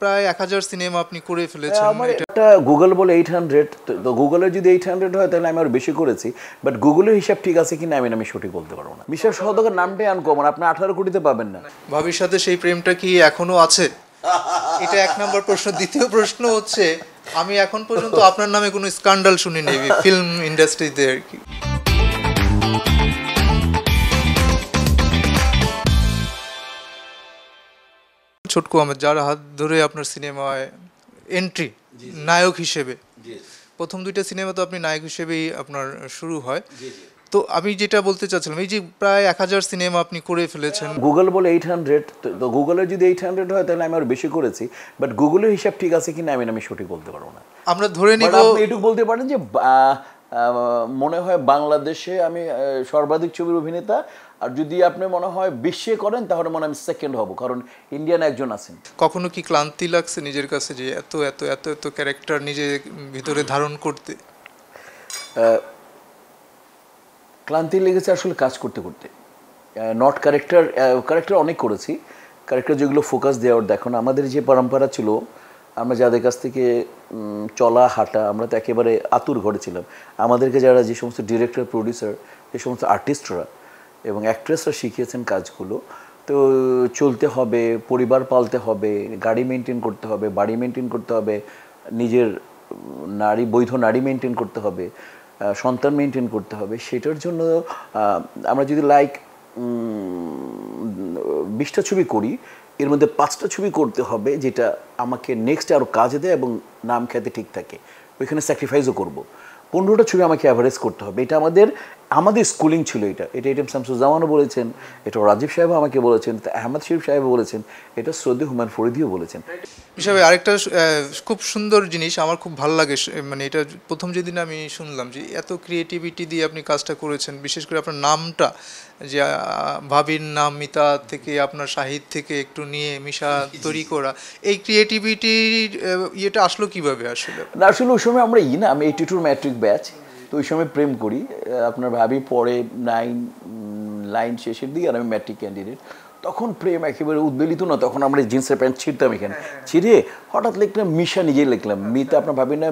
প্রায় এক হাজার সিনেমা আপনি করে ফেলেছেন। আমার এটা একটা গুগল বলে এইট হান্ড্রেড তো গুগলের যদি এইট হান্ড্রেড হয় তাহলে আমি আরও বেশি করেছি। বাট গুগলের হিসাব ঠিক আছে কিনা আমি আমি সঠিক বলতে পারব না। মিশর সহদকের নামটাই আনকমন আপনি আঠারো কোটিতে পাবেন না। ভাবির সাথে সেই প্রেমটা কি এখনও আছে? এটা এক নম্বর প্রশ্ন। দ্বিতীয় প্রশ্ন হচ্ছে আমি এখন পর্যন্ত আপনার নামে কোনো স্ক্যান্ডাল শুনিনি ফিল্ম ইন্ডাস্ট্রিতে আর কি। ছোটকু আহমেদ যার হাত ধরে আপনার সিনেমায় এন্ট্রি নায়ক হিসেবে। প্রথম দুইটা সিনেমা তো আপনি নায়ক হিসেবেই আপনার শুরু হয়। তো আমি যেটা বলতে চাচ্ছিলাম এই যে প্রায় এক হাজার সিনেমা আপনি করে ফেলেছেন। গুগল বলে এইট হান্ড্রেড তো গুগলের যদি এইট হান্ড্রেড হয় তাহলে আমি আরও বেশি করেছি। বাট গুগলের হিসাব ঠিক আছে কিনা আমি আমি সঠিক বলতে পারব না। আমরা ধরে নিব আপনি এটুকু বলতে পারেন যে মনে হয় বাংলাদেশে আমি সর্বাধিক ছবির অভিনেতা আর যদি আপনি মনে হয় বিশ্বে করেন তাহলে মনে হয় আমি সেকেন্ড হব কারণ ইন্ডিয়ান একজন আছেন। কখনো কি ক্লান্তি লাগছে নিজের কাছে যে এত এত এত এত ক্যারেক্টার নিজের ভিতরে ধারণ করতে? ক্লান্তি লেগেছে আসলে কাজ করতে করতে। নট ক্যারেক্টার ক্যারেক্টার অনেক করেছি। ক্যারেক্টার যেগুলো ফোকাস দেওয়ার দেখুন আমাদের যে পরম্পরা ছিল আমরা যাদের কাছ থেকে চলা হাঁটা আমরা তো একেবারে আতুর ঘরে ছিলাম। আমাদেরকে যারা যে সমস্ত ডিরেক্টর প্রডিউসার যে সমস্ত আর্টিস্টরা এবং অ্যাক্ট্রেসরা শিখিয়েছেন কাজগুলো। তো চলতে হবে, পরিবার পালতে হবে, গাড়ি মেনটেন করতে হবে, বাড়ি মেনটেন করতে হবে, নিজের নারী, বৈধ নারী মেনটেন করতে হবে সন্তান মেনটেন করতে হবে। সেটার জন্য আমরা যদি লাইক বিশটা ছবি করি, এর মধ্যে পাঁচটা ছবি করতে হবে যেটা আমাকে নেক্সট আরও কাজে দেয় এবং নাম খ্যাতে ঠিক থাকে। ওইখানে স্যাক্রিফাইসও করব। পনেরোটা ছবি আমাকে অ্যাভারেজ করতে হবে। এটা আমাদের আমাদের স্কুলিং ছিল এটা। এটা এটিএম শামসুজ্জামানও বলেছেন এটা রাজীব সাহেব আমাকে বলেছেন এটা আহমদ শরীফ সাহেব বলেছেন এটা শ্রদ্ধে হুমায়ুন ফরিদিও বলেছেন। হিসাবে আরেকটা খুব সুন্দর জিনিস আমার খুব ভালো লাগে মানে এটা প্রথম যেদিন আমি শুনলাম যে এত ক্রিয়েটিভিটি দিয়ে আপনি কাজটা করেছেন বিশেষ করে আপনার নামটা যে ভাবির নাম মিতা থেকে আপনার সাহিত্য থেকে একটু নিয়ে মিশা তৈরি করা এই ক্রিয়েটিভিটির ইয়েটা আসলো কীভাবে আসলে? আসলে ওই সময় আমরা ই না আমি এইটি টুর ম্যাট্রিক ব্যাচ তো ওই সময় প্রেম করি। আপনার ভাবি পরে নাইন লাইন শেষের দিকে আর আমি ম্যাট্রিক ক্যান্ডিডেট তখন প্রেম একেবারে উদ্বেলিত না তখন আমরা জিন্সের প্যান্ট ছিঁড়তাম এখানে। ছিঁড়ে হঠাৎ লিখলাম মিশা নিজেই লিখলাম। মিতা আপনার ভাবি না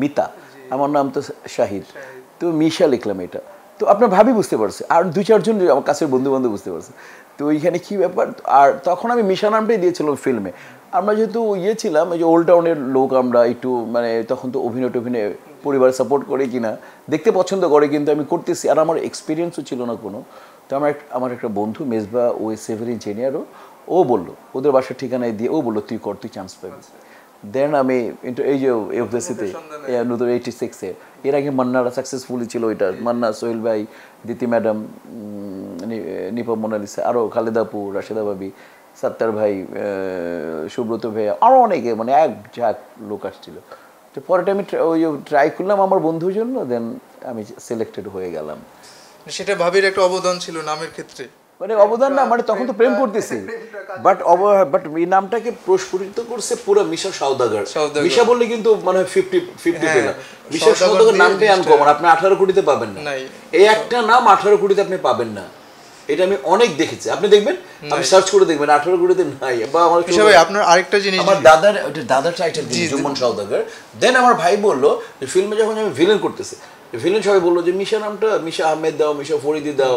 মিতা। আমার নাম তো শাহিদ। তো মিশা লিখলাম এটা। তো আপনার ভাবি বুঝতে পারছে। আর দুই চারজন আমার কাছের বন্ধু বান্ধব বুঝতে পারছে। তো ওইখানে কি ব্যাপার? আর তখন আমি মিশা নামটাই দিয়েছিলাম ফিল্মে আমরা যেহেতু ইয়ে ছিলাম এই যে ওল্ড টাউনের লোক আমরা একটু মানে তখন তো অভিনয় টভিনয় পরিবার সাপোর্ট করে কিনা দেখতে পছন্দ করে কিন্তু আমি করতেছি। আর আমার এক্সপিরিয়েন্সও ছিল না কোনো। তো আমার আমার একটা বন্ধু মেজবা ও সিভিল ইঞ্জিনিয়ারও ও বলল ওদের বাসার ঠিকানায় দিয়ে ও বলল তুই কর তুই চান্স পাবি। দেন আমি into এই যে এফডিসিতে নতুন এইটি সিক্সে এর আগে মান্নারা সাকসেসফুলি ছিল ওইটা মান্না সোহেল ভাই দিতি ম্যাডাম নিপম মোনালিসা আরও খালেদাপু রাশেদা ভাবি সাত্তার ভাই সুব্রত ভাই আরও অনেকে মানে এক ঝাঁক লোক আসছিল। তো পরেটা আমি ওই ট্রাই করলাম আমার বন্ধুর জন্য দেন আমি সিলেক্টেড হয়ে গেলাম। সেটা ভাবির একটা অবদান ছিল নামের ক্ষেত্রে। মানে অবদান না মানে তখন তো প্রেম করতেছি। বাট বাট এই নামটাকে প্রস্ফুটিত করছে পুরো মিশা সওদাগর। সওদাগর। মিশা বললে কিন্তু মানে ফিফটি ফিফটি পেলাম মিশা সওদাগর নামটাই আনকমন আপনি আঠারো কোটিতে পাবেন না। এই একটা নাম আঠারো কোটিতে আপনি পাবেন না। এটা আমি অনেক দেখেছি। আপনি দেখবেন? আপনি সার্চ করে দেখবেন আঠারো কোটিতে নাই। বা আমার হিসাবে আপনার আরেকটা জিনিস আমার দাদার দাদার টাইটেল জুমন সওদাগর। দেন আমার ভাই বলল যে ফিল্মে যখন আমি ভিলেন করতেছি ভিলেন সবাই বলল যে মিশা নামটা মিশা আহমেদ দাও মিশা ফরিদি দাও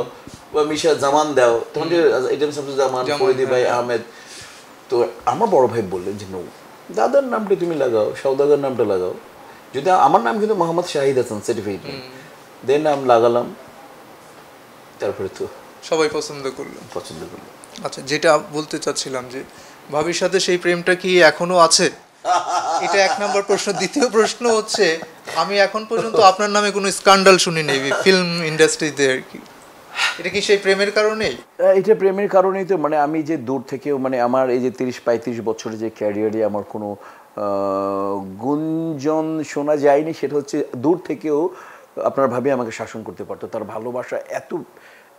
বা মিশা জামান দাও। তখন যে এটিএম শামসুল জামান ফরিদি ভাই হ্যাঁ। আহমেদ। তো আমার বড় ভাই বললেন যে নো দাদার নামটা তুমি লাগাও সওদাগর নামটা লাগাও। যদি আমার নাম কিন্তু মোহাম্মদ শাহিদ হাসান সার্টিফিকেট দেন নাম লাগালাম। তারপরে তো সবাই পছন্দ করল। পছন্দ করল। আচ্ছা যেটা বলতে চাচ্ছিলাম যে ভাবির সাথে সেই প্রেমটা কি এখনও আছে? এটা এক নম্বর প্রশ্ন। দ্বিতীয় প্রশ্ন হচ্ছে আমি এখন পর্যন্ত আপনার নামে কোনো স্ক্যান্ডাল শুনিনি ফিল্ম ইন্ডাস্ট্রিতে আর কি। এটা কি সেই প্রেমের কারণেই? আহ, এটা প্রেমের কারণেই তো। মানে আমি যে দূর থেকেও মানে আমার এই যে তিরিশ পঁয়ত্রিশ বছরের যে ক্যারিয়ারে আমার কোনো গুঞ্জন শোনা যায়নি সেটা হচ্ছে দূর থেকেও আপনার ভাবে আমাকে শাসন করতে পারতো। তার ভালোবাসা এত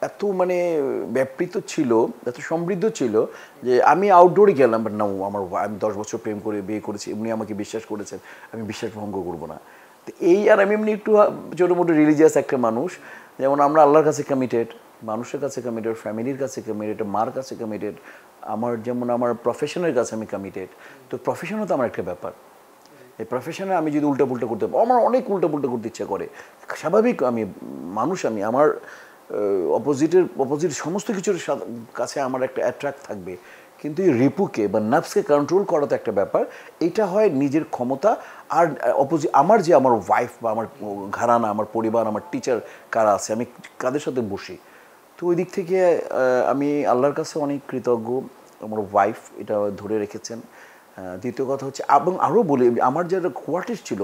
এত মানে ব্যাপৃত ছিল, এত সমৃদ্ধ ছিল যে আমি আউটডোরে গেলাম বাট না আমার আমি দশ বছর প্রেম করে বিয়ে করেছি এমনি আমাকে বিশ্বাস করেছেন, আমি বিশ্বাস ভঙ্গ করব না। তো এই আর আমি এমনি একটু ছোটো মোটো রিলিজিয়াস একটা মানুষ, যেমন আমরা আল্লাহর কাছে কমিটেড মানুষের কাছে কমিটেড ফ্যামিলির কাছে কমিটেড মার কাছে কমিটেড আমার যেমন আমার প্রফেশনের কাছে আমি কমিটেড তো প্রফেশনও তো আমার একটা ব্যাপার। এই প্রফেশনে আমি যদি উল্টাপুল্টা করতে আমার অনেক উল্টাপুল্টা করতে ইচ্ছা করে। স্বাভাবিক আমি মানুষ আমি, আমার অপোজিটের অপোজিট সমস্ত কিছুর কাছে আমার একটা অ্যাট্রাক্ট থাকবে। কিন্তু এই রিপুকে বা নার্ভসকে কন্ট্রোল করা তো একটা ব্যাপার। এটা হয় নিজের ক্ষমতা আর অপোজিট আমার যে আমার ওয়াইফ বা আমার ঘরানা, আমার পরিবার, আমার টিচার কারা আছে, আমি কাদের সাথে বসি? তো ওই দিক থেকে আমি আল্লাহর কাছে অনেক কৃতজ্ঞ। আমার ওয়াইফ এটা ধরে রেখেছেন। দ্বিতীয় কথা হচ্ছে, এবং আরও বলি, আমার যারা কোয়ার্টিস ছিল,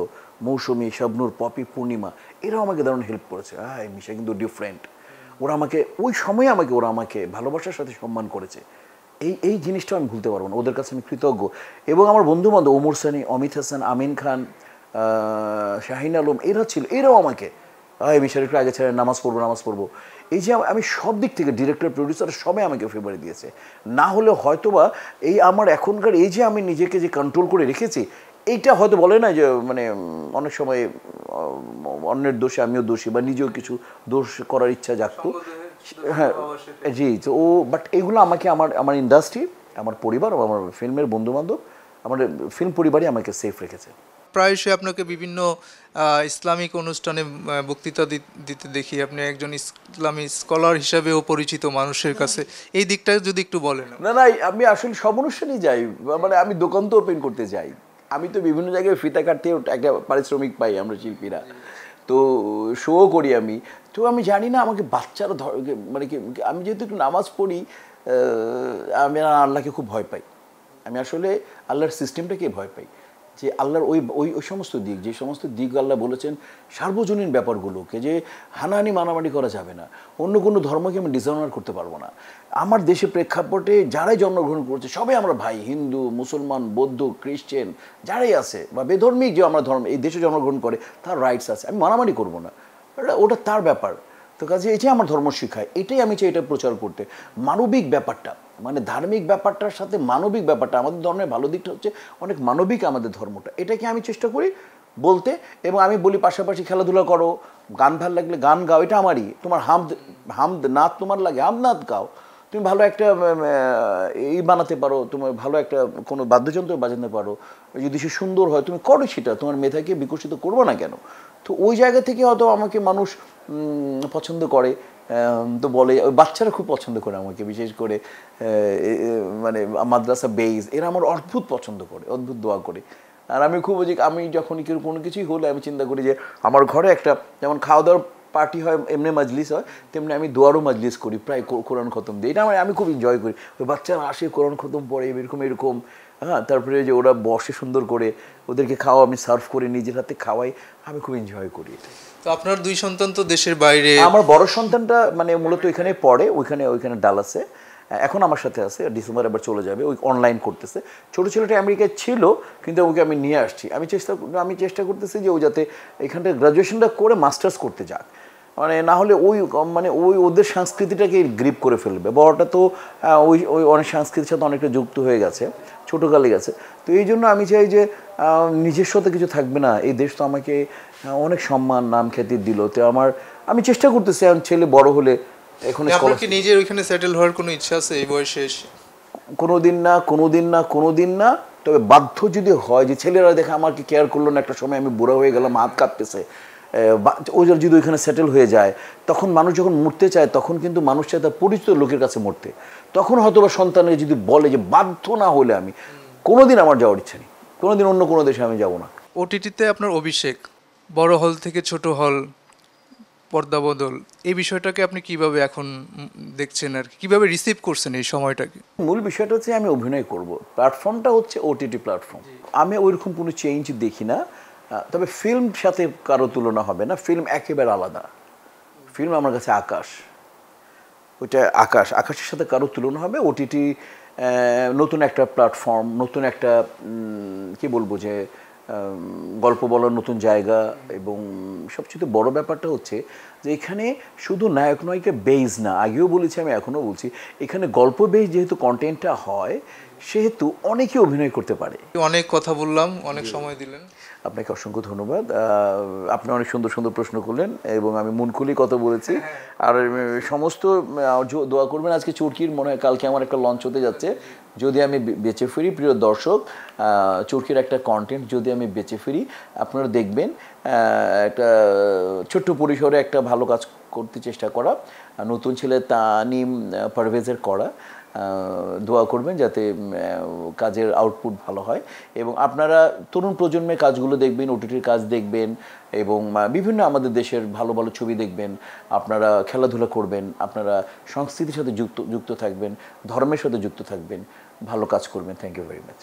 মৌসুমি, শবনুর, পপি, পূর্ণিমা, এরাও আমাকে দারুণ হেল্প করেছে। হ্যাঁ মিশা কিন্তু ডিফারেন্ট ওরা আমাকে, ওই সময়ে আমাকে, ওরা আমাকে ভালোবাসার সাথে সম্মান করেছে। এই এই জিনিসটা আমি ভুলতে পারব না। ওদের কাছে আমি কৃতজ্ঞ। এবং আমার বন্ধু বান্ধব ওমর সানি, অমিত হাসান, আমিন খান শাহিন আলম, এরা ছিল, এরাও আমাকে এই মিশার একটু আগে ছেড়ে নামাজ পড়ব নামাজ পড়ব। এই যে আমি সব দিক থেকে ডিরেক্টর প্রডিউসার সবাই আমাকে ফেভারি দিয়েছে। না হলে হয়তোবা এই আমার এখনকার এই যে আমি নিজেকে যে কন্ট্রোল করে রেখেছি, এইটা হয়তো বলে না যে মানে অনেক সময় অন্যের দোষে আমিও দোষী বা নিজেও কিছু দোষ করার ইচ্ছা জাগতো। হ্যাঁ জি তো ও বাট এগুলো আমাকে আমার আমার ইন্ডাস্ট্রি আমার পরিবার আমার ফিল্মের বন্ধু বান্ধব আমার ফিল্ম পরিবারই আমাকে সেফ রেখেছে। প্রায়শই আপনাকে বিভিন্ন ইসলামিক অনুষ্ঠানে বক্তৃতা দিতে দেখি। আপনি একজন ইসলামী স্কলার হিসাবেও পরিচিত মানুষের কাছে। এই দিকটা যদি একটু বলেন। না না আমি আসলে সব অনুষ্ঠানেই যাই। মানে আমি দোকান তো ওপেন করতে যাই। আমি তো বিভিন্ন জায়গায় ফিতা কাটতে একটা পারিশ্রমিক পাই আমরা শিল্পীরা। তো শোও করি আমি। তো আমি জানি না আমাকে বাচ্চারা ধর মানে কি আমি যেহেতু একটু নামাজ পড়ি আমি আল্লাহকে খুব ভয় পাই। আমি আসলে আল্লাহর সিস্টেমটাকে ভয় পাই। যে আল্লাহর ওই ওই ওই সমস্ত দিক, যে সমস্ত দিক আল্লাহ বলেছেন, সার্বজনীন ব্যাপারগুলোকে যে হানাহানি মানামানি করা যাবে না। অন্য কোনো ধর্মকে আমি ডিসঅনার করতে পারব না। আমার দেশে প্রেক্ষাপটে যারাই জন্মগ্রহণ করছে, সবাই আমরা ভাই, হিন্দু, মুসলমান, বৌদ্ধ খ্রিস্টান যারাই আছে, বা বেধর্মী যে আমরা ধর্ম, এই দেশে জন্মগ্রহণ করে, তার রাইটস আছে। আমি মানামানি করব না। ওটা- তার ব্যাপার। তো কাজে যে আমার ধর্ম শিখায় এটাই আমি চাই এটা প্রচার করতে। মানবিক ব্যাপারটা। মানে ধার্মিক ব্যাপারটার সাথে মানবিক ব্যাপারটা, আমাদের ধর্মের ভালো দিকটা হচ্ছে অনেক মানবিক আমাদের ধর্মটা। এটাকে আমি চেষ্টা করি বলতে এবং আমি বলি পাশাপাশি খেলাধুলা করো, গান ভালো লাগলে গান গাও, এটা আমারই। তোমার হামদ হামদ নাচ তোমার লাগে হামনাথ গাও। তুমি ভালো একটা এই বানাতে পারো তোমার ভালো একটা কোনো বাদ্যযন্ত্র বাজাতে পারো। যদি সে সুন্দর হয়, তুমি করো সেটা, তোমার মেধাকে বিকশিত করব না কেন? তো ওই জায়গা থেকে হয়তো আমাকে মানুষ পছন্দ করে। তো বলে বাচ্চারা খুব পছন্দ করে আমাকে, বিশেষ করে মানে মাদ্রাসা বেইজ এরা আমার অদ্ভুত পছন্দ করে, অদ্ভুত দোয়া করে। আর আমি খুব যে আমি যখন কেউ কোনো কিছুই হলে আমি চিন্তা করি যে, আমার ঘরে একটা যেমন খাওয়া দাওয়ার পার্টি হয়, এমনি মাজলিস হয়, তেমনি আমি দোয়ারও মাজলিস করি, প্রায় কোরআন খতম দিই এটা আমি খুব এনজয় করি। ওই বাচ্চারা আসে, কোরআন খতম পড়ে, এরকম এরকম। হ্যাঁ তারপরে যে ওরা বসে সুন্দর করে ওদেরকে খাওয়া আমি সার্ভ করে নিজের হাতে খাওয়াই আমি খুব এনজয় করি তো আপনার দুই সন্তান তো দেশের বাইরে। আমার বড় সন্তানটা মানে মূলত ওইখানে পড়ে ওইখানে ওইখানে ডালাসে এখন আমার সাথে আছে ডিসেম্বর আবার চলে যাবে ওই অনলাইন করতেছে। ছোট ছেলেটা আমেরিকায় ছিল কিন্তু ওকে আমি নিয়ে আসছি। আমি চেষ্টা আমি চেষ্টা করতেছি যে ও যাতে এখানটা গ্রাজুয়েশনটা করে মাস্টার্স করতে যাক। মানে না হলে ওই মানে ওই ওদের সংস্কৃতিটাকে গ্রিপ করে ফেলবে। বড়টা তো ওই ওই অনেক সংস্কৃতির সাথে অনেকটা যুক্ত হয়ে গেছে ছোটোকালে গেছে। তো এই জন্য আমি চাই যে নিজস্বত কিছু থাকবে না। এই দেশ তো আমাকে অনেক সম্মান নাম খ্যাতি দিল। তো আমার আমি চেষ্টা করতেছি এখন ছেলে বড় হলে এখন আপনার কি নিজের ওইখানে সেটেল হওয়ার কোনো ইচ্ছা আছে এই বয়সে এসে? কোনো দিন না কোনো দিন না কোনো দিন না। তবে বাধ্য যদি হয় যে ছেলেরা দেখে আমাকে কেয়ার করল না একটা সময় আমি বুড়া হয়ে গেলাম হাত কাঁপতেছে। ও যদি ওইখানে সেটেল হয়ে যায় তখন মানুষ যখন মরতে চায় তখন কিন্তু মানুষ চায় তার পরিচিত লোকের কাছে মরতে। তখন হয়তো বা সন্তানের যদি বলে যে বাধ্য না হলে আমি কোনোদিন আমার যাওয়ার ইচ্ছা নেই। কোনোদিন অন্য কোনো দেশে আমি যাব না। ওটিটিতে আপনার অভিষেক বড় হল থেকে ছোট হল পর্দা বদল এই বিষয়টাকে আপনি কীভাবে এখন দেখছেন আর কীভাবে রিসিভ করছেন এই সময়টাকে? মূল বিষয়টা হচ্ছে আমি অভিনয় করব। প্ল্যাটফর্মটা হচ্ছে ওটিটি প্ল্যাটফর্ম আমি ওইরকম কোনো চেঞ্জ দেখি না। তবে ফিল্ম সাথে কারও তুলনা হবে না ফিল্ম একেবারে আলাদা। ফিল্ম আমার কাছে আকাশ। ওইটা আকাশ। আকাশের সাথে কারও তুলনা হবে ওটিটি নতুন একটা প্ল্যাটফর্ম নতুন একটা কি বলব যে গল্প বলার নতুন জায়গা এবং সবচেয়ে বড় ব্যাপারটা হচ্ছে যে এখানে শুধু নায়ক নায়িকা বেজ না আগেও বলেছি আমি এখনও বলছি এখানে গল্প বেজ যেহেতু কন্টেন্টটা হয় সেহেতু অনেকে অভিনয় করতে পারে। অনেক কথা বললাম অনেক সময় দিলেন। আপনাকে অসংখ্য ধন্যবাদ। আপনি অনেক সুন্দর সুন্দর প্রশ্ন করলেন এবং আমি মন খুলেই কথা বলেছি। আর সমস্ত দোয়া করবেন আজকে চুরকির মনে হয় কালকে আমার একটা লঞ্চ হতে যাচ্ছে। যদি আমি বেঁচে ফিরি, প্রিয় দর্শক চুরকির একটা কন্টেন্ট যদি আমি বেঁচে ফিরি, আপনারা দেখবেন একটা ছোট্ট পরিসরে একটা ভালো কাজ করতে চেষ্টা করা, নতুন ছেলে তানিম পারভেজের করা দোয়া করবেন যাতে কাজের আউটপুট ভালো হয়। এবং আপনারা তরুণ প্রজন্মের কাজগুলো দেখবেন ওটিটির কাজ দেখবেন এবং বিভিন্ন আমাদের দেশের ভালো ভালো ছবি দেখবেন। আপনারা খেলাধুলা করবেন, আপনারা সংস্কৃতির সাথে যুক্ত যুক্ত থাকবেন, ধর্মের সাথে যুক্ত থাকবেন। ভালো কাজ করবেন। Thank you very much